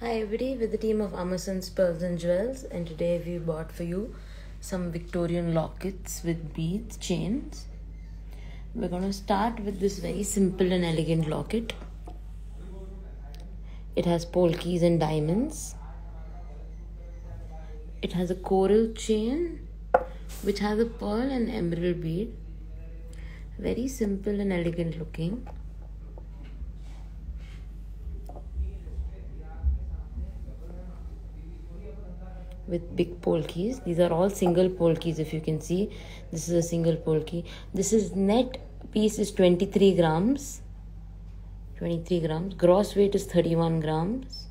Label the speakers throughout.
Speaker 1: Hi everybody, with the team of Amarsons Pearls and Jewels, and today we bought for you some Victorian lockets with beads, chains. We're going to start with this very simple and elegant locket. It has polkas and diamonds. It has a coral chain which has a pearl and emerald bead. Very simple and elegant looking. With big polkas. These are all single polkas if you can see. This is a single polka. This is net piece is 23 grams. 23 grams. Gross weight is 31 grams.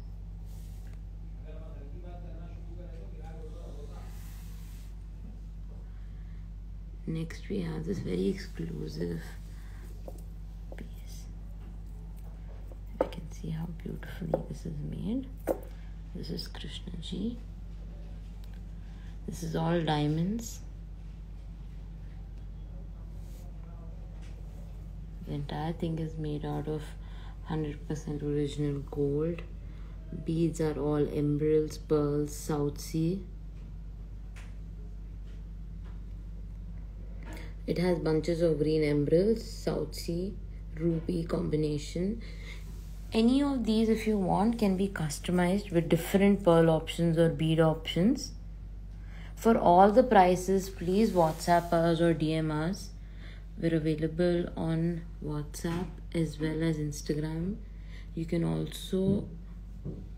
Speaker 1: Next we have this very exclusive piece. You can see how beautifully this is made. This is Krishna Ji. This is all diamonds. The entire thing is made out of 100% original gold. Beads are all emeralds, pearls, South Sea. It has bunches of green emeralds, South Sea, ruby combination. Any of these, if you want, can be customized with different pearl options or bead options. For all the prices, please WhatsApp us or DM us. We're available on WhatsApp as well as Instagram. You can also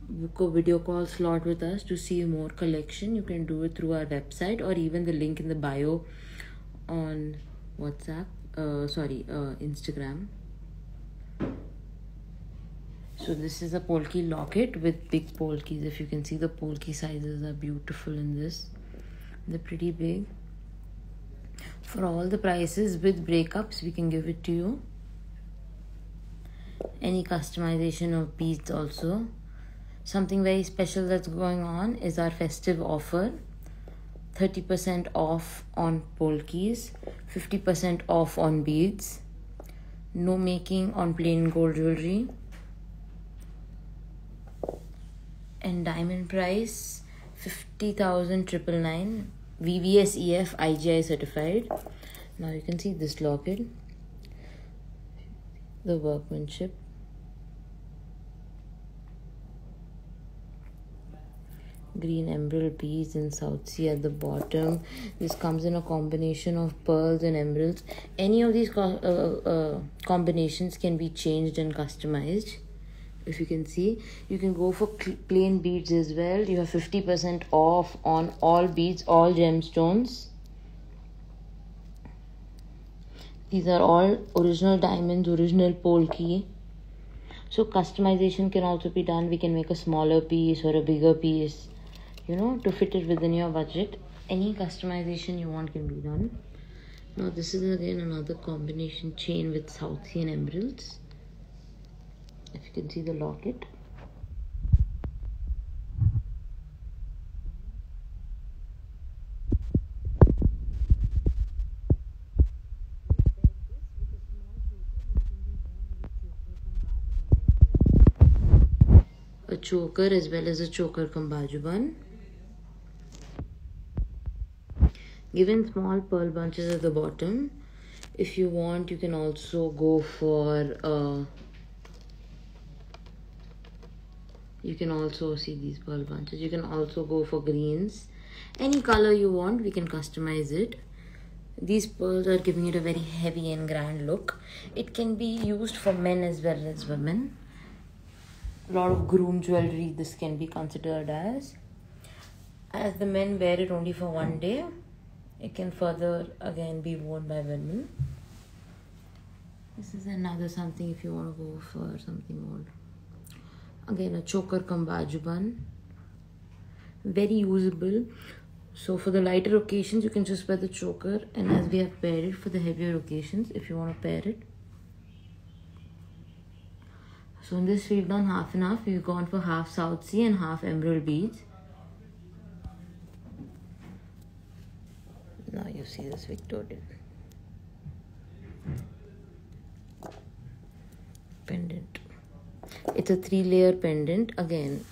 Speaker 1: book a video call slot with us to see more collection. You can do it through our website or even the link in the bio on WhatsApp. Uh, sorry, uh, Instagram. So this is a polki locket with big polkis. If you can see the polki sizes are beautiful in this they're pretty big. For all the prices with breakups we can give it to you. Any customization of beads also. Something very special that's going on is our festive offer. 30% off on polkis 50% off on beads. No making on plain gold jewelry. And diamond price 50,000 nine VVSEF IGI certified. Now you can see this locket, the workmanship. green emerald beads in south sea at the bottom this comes in a combination of pearls and emeralds any of these co uh, uh, combinations can be changed and customized if you can see. You can go for plain beads as well. You have 50% off on all beads all gemstones. These are all original diamonds original polki. So customization can also be done. We can make a smaller piece or a bigger piece you know to fit it within your budget. Any customization you want can be done. Now this is again another combination chain with south sea and emeralds if you can see the locket. A choker as well as a choker come bajuban given small pearl bunches at the bottom if you want you can also go for uh, you can also see these pearl bunches you can also go for greens. Any color you want we can customize it. These pearls are giving it a very heavy and grand look. It can be used for men as well as women. A lot of groom jewelry this can be considered as. As the men wear it only for one day it can further again be worn by women. This is another something if you want to go for something more again a choker come bajuban very usable. So for the lighter occasions you can just wear the choker. And as we have paired it for the heavier occasions if you want to pair it. So in this we've done half and half. We've gone for half south sea and half emerald beads now you see this victorian a three layer pendant again.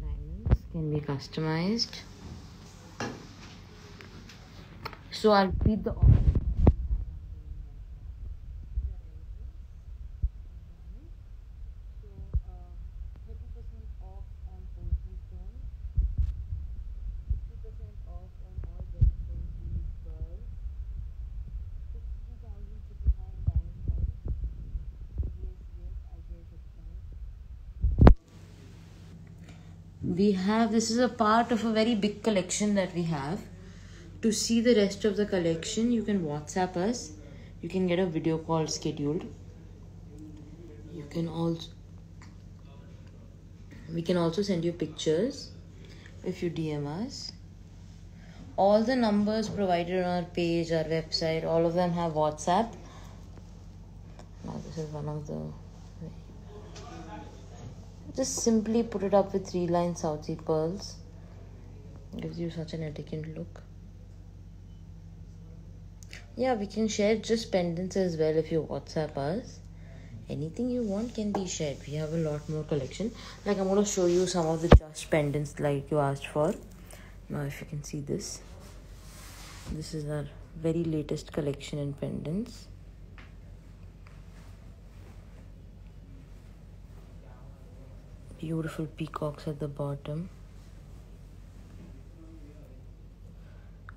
Speaker 1: Diamonds can be customized. So i'll repeat the we have this is a part of a very big collection that we have. To see the rest of the collection you can whatsapp us. You can get a video call scheduled. You can also we can also send you pictures if you dm us. All the numbers provided on our page our website all of them have whatsapp. Now this is one of the just simply put it up with three line South Sea pearls. Gives you such an elegant look. Yeah, we can share just pendants as well if you WhatsApp us. Anything you want can be shared. We have a lot more collection. Like I'm gonna show you some of the just pendants like you asked for. Now if you can see this. This is our very latest collection in pendants. Beautiful peacocks at the bottom.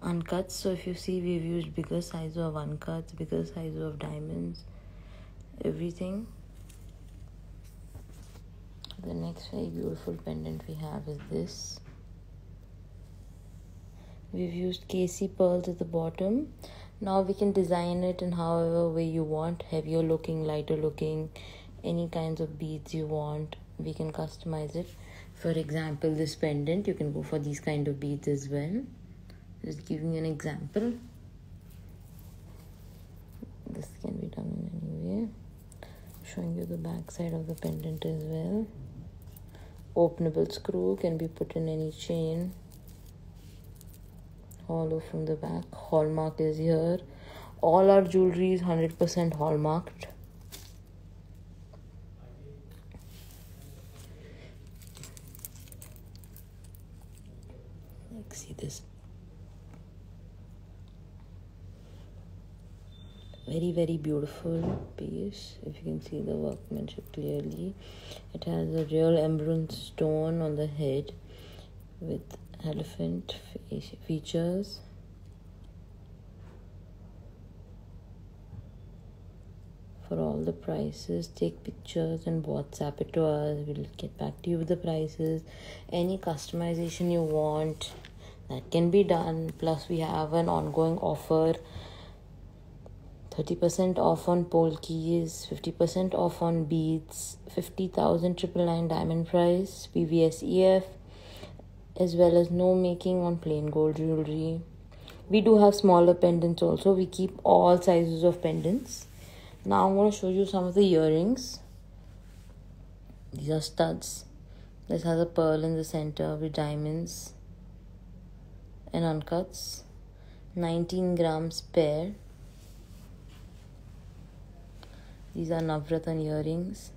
Speaker 1: Uncuts so if you see we've used bigger size of uncuts bigger size of diamonds everything. The next very beautiful pendant we have is this. We've used KC pearls at the bottom. Now we can design it in however way you want heavier looking lighter looking any kinds of beads you want we can customize it. For example this pendant you can go for these kind of beads as well. Just giving you an example. This can be done in any way. Showing you the back side of the pendant as well. Openable screw can be put in any chain. Hollow from the back. Hallmark is here. All our jewelry is 100% hallmarked see this. Very very beautiful piece. If you can see the workmanship clearly. It has a real emerald stone on the head with elephant features for all the prices. Take pictures and whatsapp it to us. We'll get back to you with the prices. Any customization you want that can be done. Plus we have an ongoing offer. 30% off on polkis 50% off on beads 50000 triple nine diamond price VVS ef as well as no making on plain gold jewelry. We do have smaller pendants also. We keep all sizes of pendants now i'm going to show you some of the earrings. These are studs. This has a pearl in the center with diamonds and uncuts. 19 grams pair. These are Navratan earrings.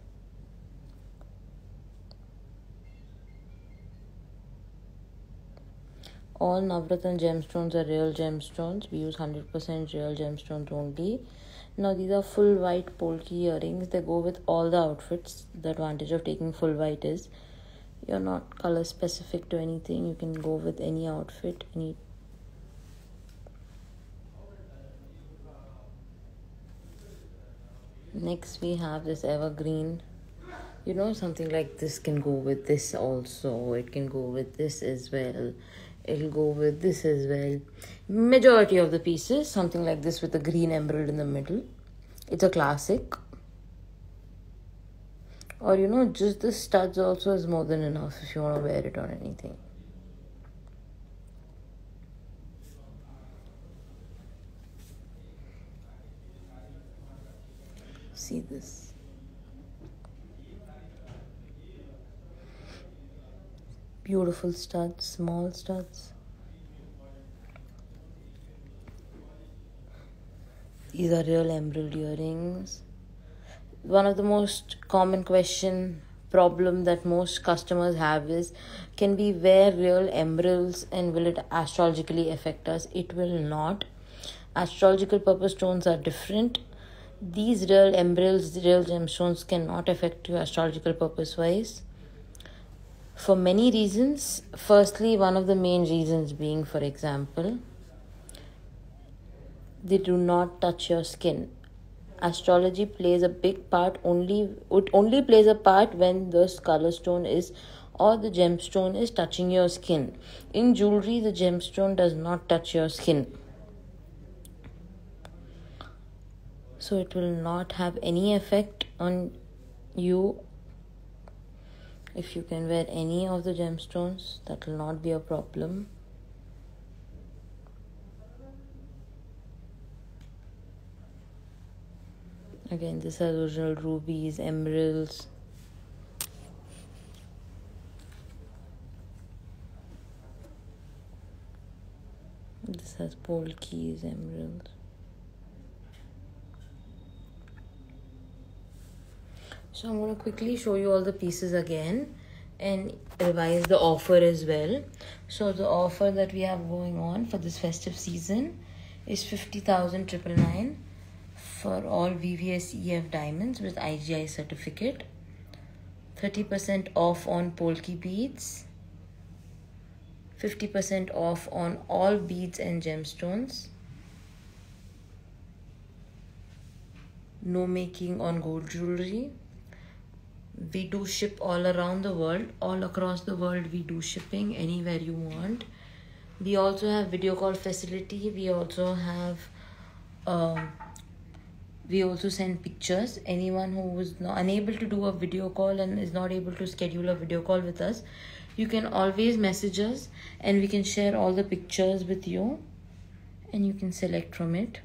Speaker 1: All Navratan gemstones are real gemstones. We use 100% real gemstones only now these are full white polki earrings. They go with all the outfits. The advantage of taking full white is you're not color specific to anything. You can go with any outfit any next we have this evergreen. You know something like this can go with this also. It can go with this as well it'll go with this as well. Majority of the pieces something like this with a green emerald in the middle. It's a classic. Or you know just the studs also is more than enough if you want to wear it on anything. See this beautiful studs small studs these are real emerald earrings one of the most common question problem that most customers have is can we wear real emeralds and will it astrologically affect us? It will not. Astrological purpose stones are different. These real emeralds, real gemstones cannot affect you astrological purpose wise for many reasons. Firstly, one of the main reasons being, for example, they do not touch your skin. Astrology plays a big part only it only plays a part when the color stone is or the gemstone is touching your skin. In jewelry, the gemstone does not touch your skin. So it will not have any effect on you if you can wear any of the gemstones that will not be a problem. Again this has original rubies emeralds. This has polkis emeralds So I'm going to quickly show you all the pieces again and revise the offer as well. So the offer that we have going on for this festive season is 50,000 triple nine for all VVS EF diamonds with IGI certificate. 30% off on Polki beads. 50% off on all beads and gemstones. No making on gold jewelry we do ship all around the world all across the world we do shipping anywhere you want. We also have video call facility we also have um, we also send pictures. Anyone who is not, unable to do a video call and is not able to schedule a video call with us you can always message us and we can share all the pictures with you and you can select from it.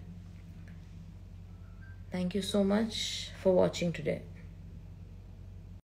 Speaker 1: Thank you so much for watching today